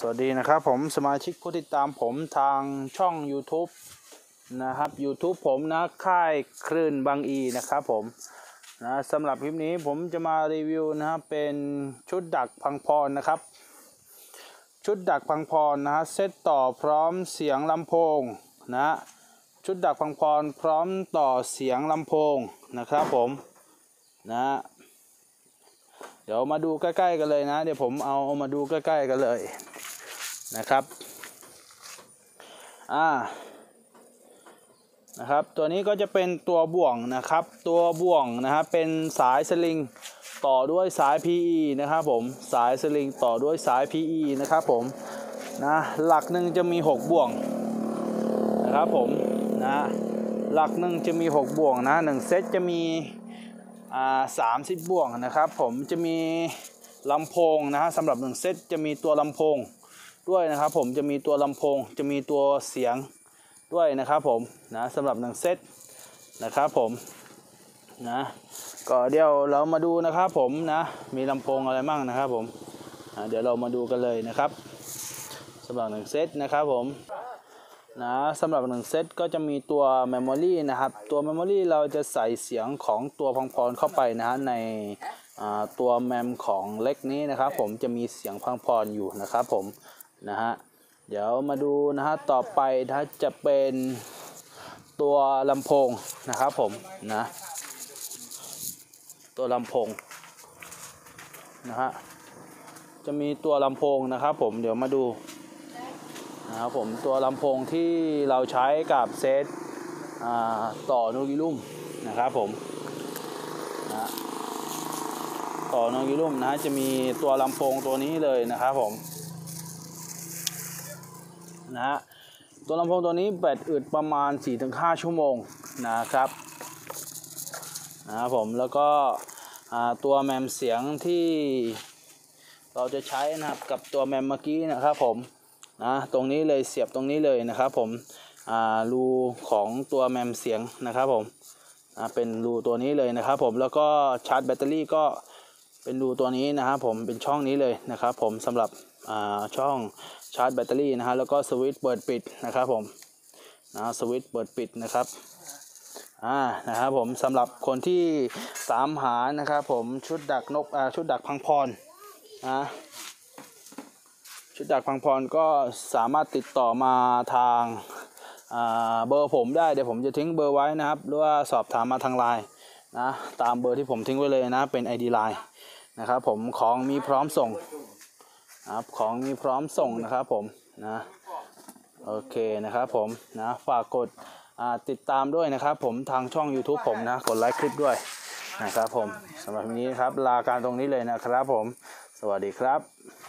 สวัสดีนะครับผมสมาชิกผู้ติดตามผมทางช่อง YouTube นะครับ YouTube ผมนะค่ายคลื่นบางอีนะครับผมนะสำหรับคลิปนี้ผมจะมารีวิวนะครับเป็นชุดดักพังพรนะครับ ชุดดักพังพรนะฮะเซตต่อพร้อมเสียงลำโพงนะชุดดักพังพรพร้อมต่อเสียงลำโพงนะครับผมนะเดี๋ยวมาดูใกล้ๆกันเลยนะ เดี๋ยวผมเอาเอามาดูใกล้ๆกันเลย นะครับอ่านะครับ ตัวนี้ก็จะเป็นตัวบ่วงนะครับ ตัวบ่วงนะครับเป็นสายสลิงต่อด้วยสาย PE นะครับผมสายสลิงต่อด้วยสาย PE นะครับผมนะหลักหนึ่งจะมี 6 บ่วงนะครับผมนะหลักหนึ่งจะมี 6 บ่วงนะหนึ่งเซตจะมีอ่าสามสิบบ่วงนะครับผมจะมีลำโพงนะฮะสำหรับหนึ่งเซตจะมีตัวลำโพง ด้วยนะครับผมจะมีตัวลำโพงจะมีตัวเสียงด้วยนะครับผมนะสำหรับหนึ่งเซตนะครับผมนะก็เดี๋ยวเรามาดูนะครับผมนะมีลำโพงอะไรมั่งนะครับผมอ่าเดี๋ยวเรามาดูกันเลยนะครับสำหรับหนึ่งเซตนะครับผมนะสำหรับหนึ่งเซตก็จะมีตัว Memory นะครับตัว Memory เราจะใส่เสียงของตัวพังพรเข้าไปนะฮะในตัวแมมของเล็กนี้นะครับผมจะมีเสียงพังพรอยู่นะครับผม นะฮะเดี๋ยวมาดูนะฮะต่อไปนะจะเป็นตัวลำโพงนะครับผมนะตัวลำโพงนะฮะจะมีตัวลำโพงนะครับผมเดี๋ยวมาดูนะครับผมตัวลำโพงที่เราใช้กับเซตอ่าต่อโนกิลุ่มนะครับผมนะต่อโนกิลุ่มนะจะมีตัวลำโพงตัวนี้เลยนะครับผม นะฮะตัวลำโพงตัวนี้แบตอึดประมาณ 4-5 ชั่วโมงนะครับนะครับผมแล้วก็ตัวแมมเสียงที่เราจะใช้นะครับกับตัวแมมเมื่อกี้นะครับผมนะตรงนี้เลยเสียบตรงนี้เลยนะครับผมอ่ารูของตัวแมมเสียงนะครับผมอ่าเป็นรูตัวนี้เลยนะครับผมแล้วก็ชาร์จแบตเตอรี่ก็เป็นรูตัวนี้นะครับผมเป็นช่องนี้เลยนะครับผมสำหรับอ่าช่อง ชาร์จแบตเตอรี่นะฮะแล้วก็สวิตช์เปิดปิดนะครับผมนะสวิตช์เปิดปิดนะครับอ่านะครับผมสำหรับคนที่ตามหานะครับผมชุดดักนกอ่าชุดดักพังพรนะชุดดักพังพรก็สามารถติดต่อมาทางอ่าเบอร์ผมได้เดี๋ยวผมจะทิ้งเบอร์ไว้นะครับ หรือว่าสอบถามมาทางไลน์นะตามเบอร์ที่ผมทิ้งไว้เลยนะเป็น ID Line นะครับผมของมีพร้อมส่ง ครับของมีพร้อมส่งนะครับผมนะโอเคนะครับผมนะฝากกดติดตามด้วยนะครับผมทางช่อง YouTube ผมนะกดไลค์คลิปด้วยนะครับผมสำหรับวันนี้ครับลาการตรงนี้เลยนะครับผม สวัสดีครับ